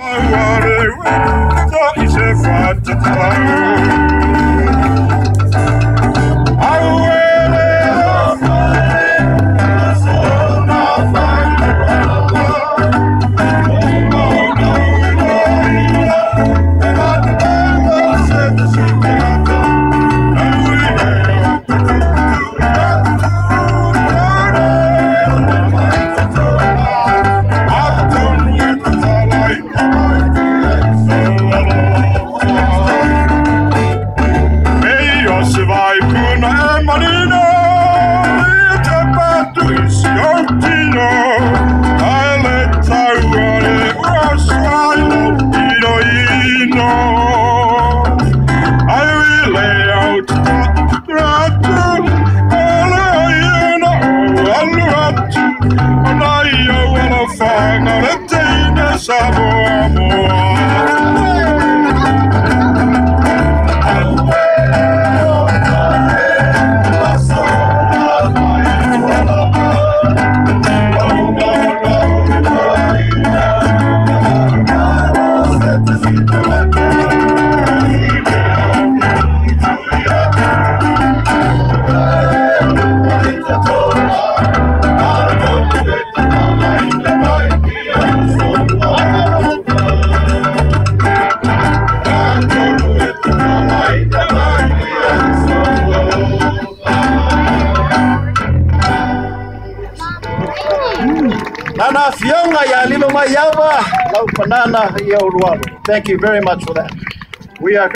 I want to win, is a fun to till Uluwalo. Thank you very much for that. We are